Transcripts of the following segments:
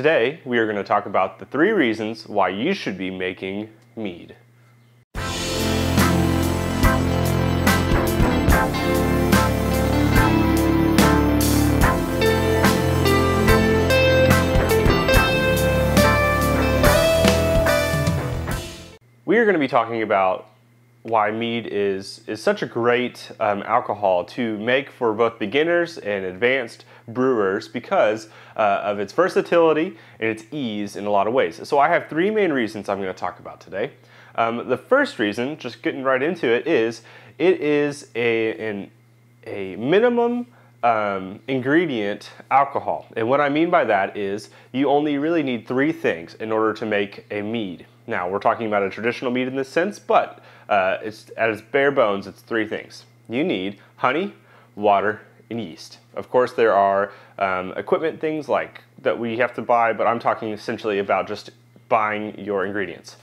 Today, we are going to talk about the three reasons why you should be making mead. We are going to be talking about why mead is, is such a great um, alcohol to make for both beginners and advanced brewers because uh, of its versatility and its ease in a lot of ways. So I have three main reasons I'm going to talk about today. Um, the first reason, just getting right into it, is it is a, an, a minimum um, ingredient alcohol. And what I mean by that is you only really need three things in order to make a mead. Now, we're talking about a traditional mead in this sense, but uh, it's at its bare bones, it's three things. You need honey, water, and yeast. Of course, there are um, equipment things like that we have to buy, but I'm talking essentially about just buying your ingredients.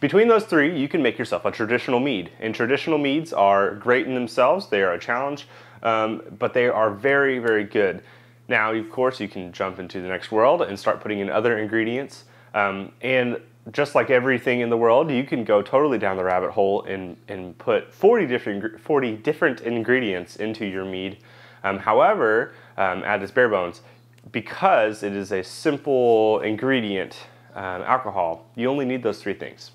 Between those three, you can make yourself a traditional mead. And traditional meads are great in themselves. They are a challenge, um, but they are very, very good. Now, of course, you can jump into the next world and start putting in other ingredients. Um, and just like everything in the world, you can go totally down the rabbit hole and, and put 40 different, 40 different ingredients into your mead. Um, however, um, at its bare bones, because it is a simple ingredient um, alcohol, you only need those three things.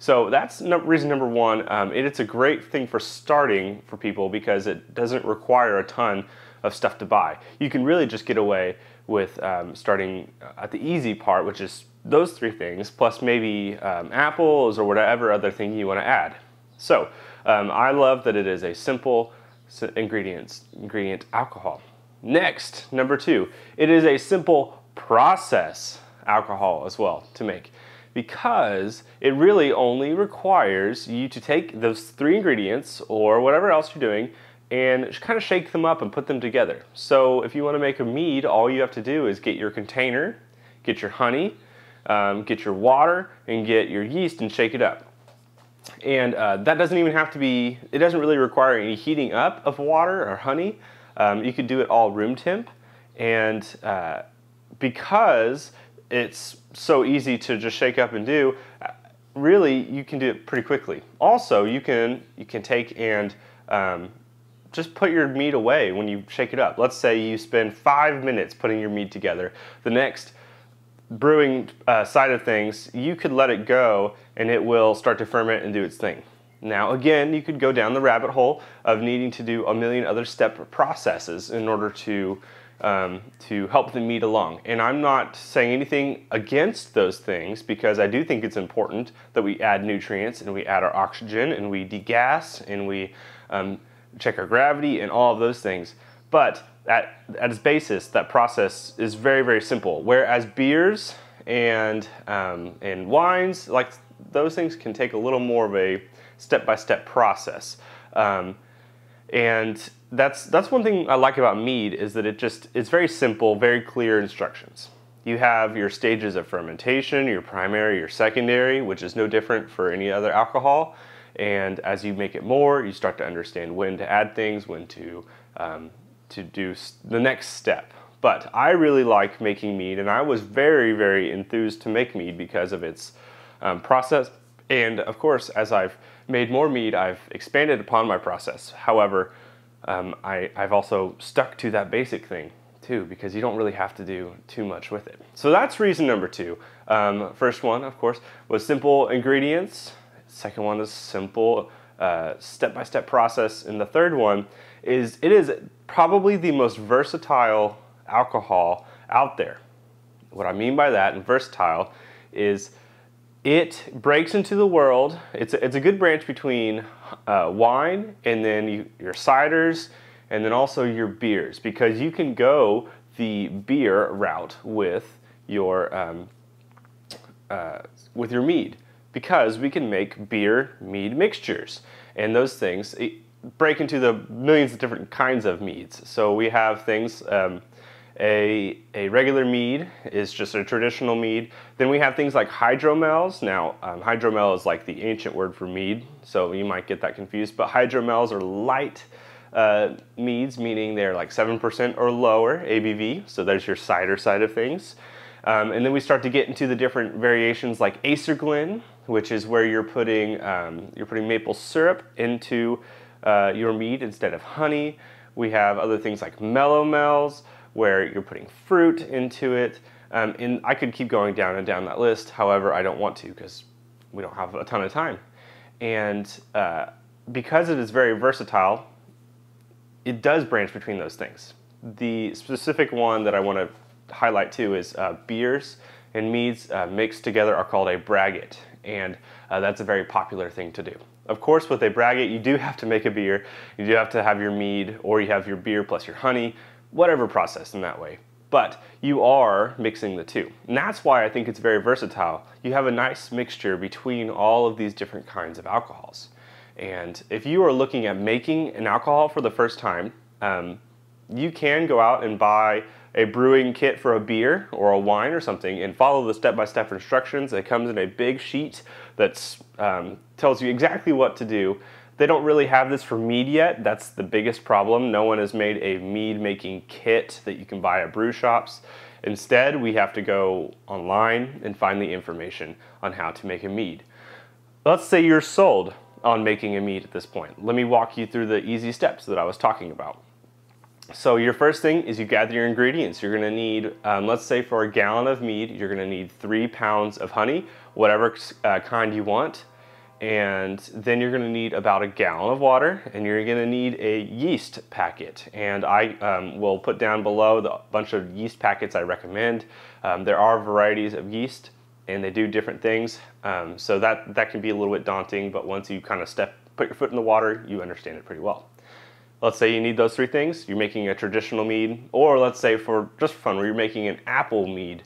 So that's no, reason number one. Um, it, it's a great thing for starting for people because it doesn't require a ton of stuff to buy. You can really just get away with um, starting at the easy part, which is those three things, plus maybe um, apples or whatever other thing you want to add. So um, I love that it is a simple ingredients, ingredient alcohol. Next, number two, it is a simple process alcohol as well to make because it really only requires you to take those three ingredients or whatever else you're doing and kind of shake them up and put them together. So if you want to make a mead, all you have to do is get your container, get your honey, um, get your water, and get your yeast and shake it up. And uh, that doesn't even have to be, it doesn't really require any heating up of water or honey. Um, you could do it all room temp. And uh, because it's so easy to just shake up and do, really you can do it pretty quickly. Also, you can, you can take and um, just put your mead away when you shake it up. Let's say you spend five minutes putting your mead together. The next brewing uh, side of things, you could let it go and it will start to ferment and do its thing. Now again, you could go down the rabbit hole of needing to do a million other step processes in order to um, to help the mead along. And I'm not saying anything against those things because I do think it's important that we add nutrients and we add our oxygen and we degas and we um, check our gravity and all of those things. But at, at its basis, that process is very, very simple. Whereas beers and, um, and wines, like those things can take a little more of a step-by-step process. Um, and that's, that's one thing I like about mead is that it just, it's very simple, very clear instructions. You have your stages of fermentation, your primary, your secondary, which is no different for any other alcohol. And as you make it more, you start to understand when to add things, when to um, to do the next step. But I really like making mead, and I was very, very enthused to make mead because of its um, process. And of course, as I've made more mead, I've expanded upon my process. However, um, I, I've also stuck to that basic thing too, because you don't really have to do too much with it. So that's reason number two. Um, first one, of course, was simple ingredients. Second one is simple uh, step-by-step -step process. And the third one is it is probably the most versatile alcohol out there. What I mean by that and versatile is it breaks into the world. It's a, it's a good branch between uh, wine and then you, your ciders and then also your beers because you can go the beer route with your um, uh, with your mead because we can make beer mead mixtures and those things break into the millions of different kinds of meads. So we have things, um, a, a regular mead is just a traditional mead. Then we have things like hydromels. Now, um, hydromel is like the ancient word for mead, so you might get that confused, but hydromels are light uh, meads, meaning they're like 7% or lower ABV, so there's your cider side of things. Um, and then we start to get into the different variations like Acerglyn, which is where you're putting, um, you're putting maple syrup into uh, your mead instead of honey. We have other things like Melomels, where you're putting fruit into it. Um, and I could keep going down and down that list. However, I don't want to because we don't have a ton of time. And uh, because it is very versatile, it does branch between those things. The specific one that I want to highlight too is uh, beers and meads uh, mixed together are called a braggot, and uh, that's a very popular thing to do. Of course, with a braggot, you do have to make a beer, you do have to have your mead, or you have your beer plus your honey, whatever process in that way. But you are mixing the two. And that's why I think it's very versatile. You have a nice mixture between all of these different kinds of alcohols. And if you are looking at making an alcohol for the first time, um, you can go out and buy a brewing kit for a beer or a wine or something and follow the step-by-step -step instructions. It comes in a big sheet that um, tells you exactly what to do. They don't really have this for mead yet. That's the biggest problem. No one has made a mead making kit that you can buy at brew shops. Instead, we have to go online and find the information on how to make a mead. Let's say you're sold on making a mead at this point. Let me walk you through the easy steps that I was talking about. So your first thing is you gather your ingredients. You're gonna need, um, let's say for a gallon of mead, you're gonna need three pounds of honey, whatever uh, kind you want. And then you're gonna need about a gallon of water and you're gonna need a yeast packet. And I um, will put down below the bunch of yeast packets I recommend. Um, there are varieties of yeast and they do different things. Um, so that, that can be a little bit daunting, but once you kind of step, put your foot in the water, you understand it pretty well. Let's say you need those three things. You're making a traditional mead, or let's say for just fun, where you're making an apple mead.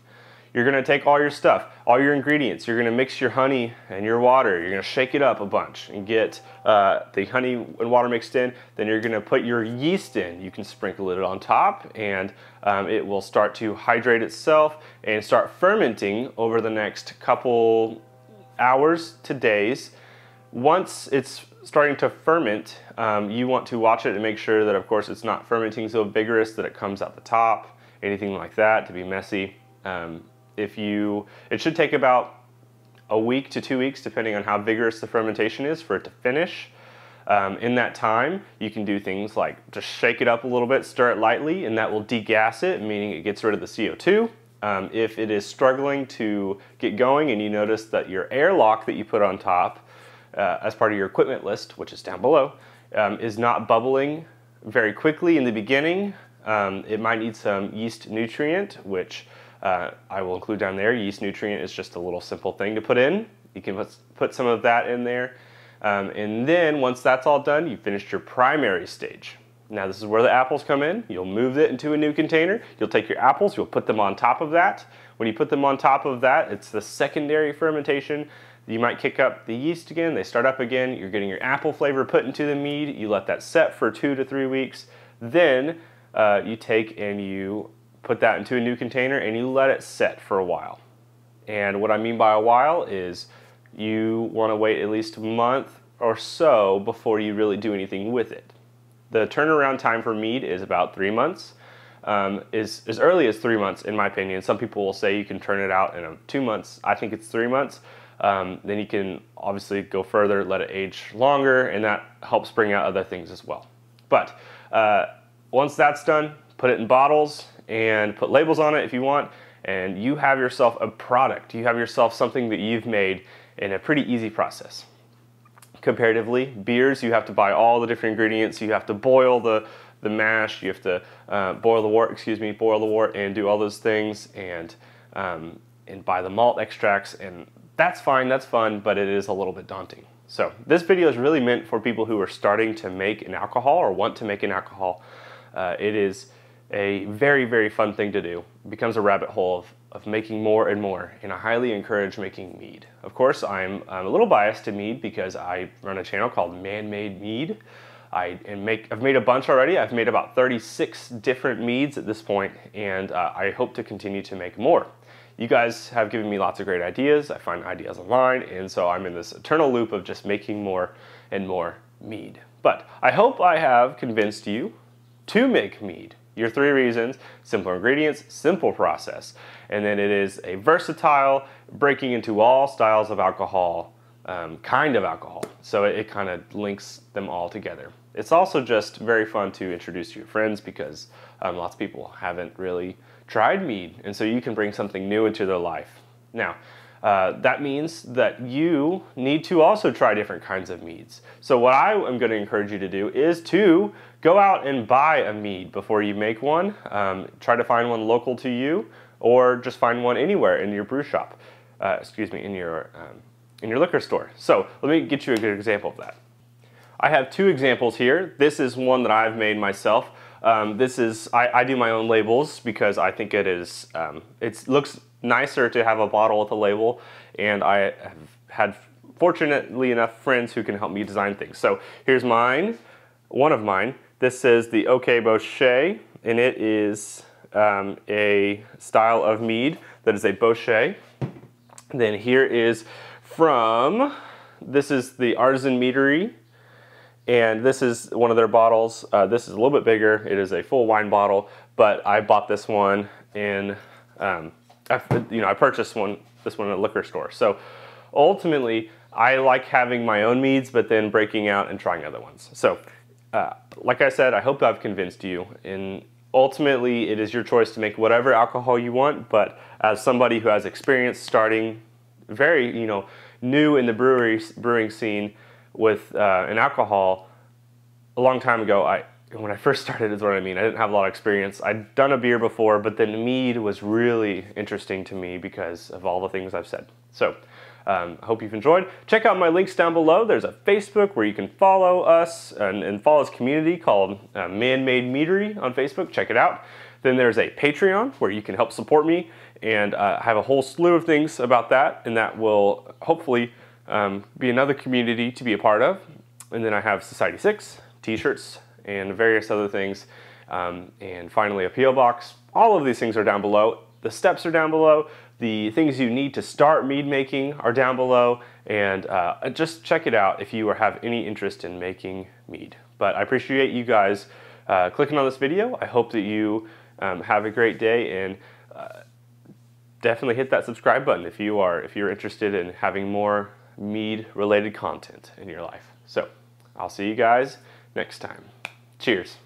You're gonna take all your stuff, all your ingredients. You're gonna mix your honey and your water. You're gonna shake it up a bunch and get uh, the honey and water mixed in. Then you're gonna put your yeast in. You can sprinkle it on top and um, it will start to hydrate itself and start fermenting over the next couple hours to days. Once it's starting to ferment, um, you want to watch it and make sure that of course it's not fermenting so vigorous that it comes out the top, anything like that to be messy. Um, if you, it should take about a week to two weeks, depending on how vigorous the fermentation is for it to finish. Um, in that time, you can do things like just shake it up a little bit, stir it lightly, and that will degas it, meaning it gets rid of the CO2. Um, if it is struggling to get going and you notice that your airlock that you put on top uh, as part of your equipment list, which is down below, um, is not bubbling very quickly in the beginning, um, it might need some yeast nutrient, which uh, I will include down there. Yeast nutrient is just a little simple thing to put in. You can put, some of that in there. Um, and then once that's all done, you've finished your primary stage. Now this is where the apples come in. You'll move it into a new container. You'll take your apples, you'll put them on top of that. When you put them on top of that, it's the secondary fermentation. You might kick up the yeast again, they start up again, you're getting your apple flavor put into the mead, you let that set for two to three weeks. Then uh, you take and you put that into a new container and you let it set for a while. And what I mean by a while is you want to wait at least a month or so before you really do anything with it. The turnaround time for mead is about three months. Um, is as early as three months, in my opinion. Some people will say you can turn it out in two months. I think it's three months. Um, then you can obviously go further, let it age longer, and that helps bring out other things as well. But uh, once that's done, put it in bottles and put labels on it if you want, and you have yourself a product. You have yourself something that you've made in a pretty easy process. Comparatively, beers, you have to buy all the different ingredients. You have to boil the, the mash, you have to uh, boil the wort, excuse me, boil the wort and do all those things and, um, and buy the malt extracts. And that's fine, that's fun, but it is a little bit daunting. So this video is really meant for people who are starting to make an alcohol or want to make an alcohol. Uh, it is a very, very fun thing to do. It becomes a rabbit hole of, of making more and more, and I highly encourage making mead. Of course, I'm, I'm a little biased to mead because I run a channel called Man Made Mead. I make, I've made a bunch already. I've made about 36 different meads at this point, and uh, I hope to continue to make more. You guys have given me lots of great ideas. I find ideas online, and so I'm in this eternal loop of just making more and more mead. But I hope I have convinced you to make mead your three reasons, simple ingredients, simple process. And then it is a versatile, breaking into all styles of alcohol, um, kind of alcohol. So it, it kind of links them all together. It's also just very fun to introduce to your friends because um, lots of people haven't really tried mead. And so you can bring something new into their life. Now, uh, that means that you need to also try different kinds of meads. So what I am going to encourage you to do is to go out and buy a mead before you make one. Um, try to find one local to you, or just find one anywhere in your brew shop. Uh, excuse me, in your um, in your liquor store. So let me get you a good example of that. I have two examples here. This is one that I've made myself. Um, this is I, I, do my own labels because I think it is um, it looks nicer to have a bottle with a label, and I have had fortunately enough friends who can help me design things. So here's mine, one of mine. This is the OK Bochet, and it is um, a style of mead that is a Bochet. Then here is from, this is the Artisan Meadery, and this is one of their bottles. Uh, this is a little bit bigger. It is a full wine bottle, but I bought this one in um, I, you know, I purchased one, this one at a liquor store. So ultimately, I like having my own meads, but then breaking out and trying other ones. So, uh, like I said, I hope I've convinced you. And ultimately, it is your choice to make whatever alcohol you want. But as somebody who has experience starting very, you know, new in the brewery brewing scene with uh, an alcohol, a long time ago, I when I first started is what I mean. I didn't have a lot of experience. I'd done a beer before, but then mead was really interesting to me because of all the things I've said. So um, I hope you've enjoyed. Check out my links down below. There's a Facebook where you can follow us and, and follow this community called uh, Man Made Meadery on Facebook. Check it out. Then there's a Patreon where you can help support me and uh, I have a whole slew of things about that and that will hopefully um, be another community to be a part of. And then I have Society 6, t-shirts, and various other things. Um, and finally, a P.O. box. All of these things are down below. The steps are down below. The things you need to start mead making are down below. And uh, just check it out if you have any interest in making mead. But I appreciate you guys uh, clicking on this video. I hope that you um, have a great day and uh, definitely hit that subscribe button if you are if you're interested in having more mead related content in your life. So I'll see you guys next time. Cheers.